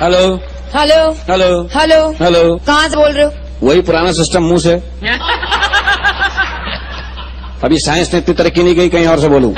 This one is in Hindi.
Hello hello hello hello hello कहाँ से बोल रहे हो? वही पुराना सिस्टम मुँह से। अभी साइंस ने इतनी तरक्की नहीं की कहीं और से बोलूँ।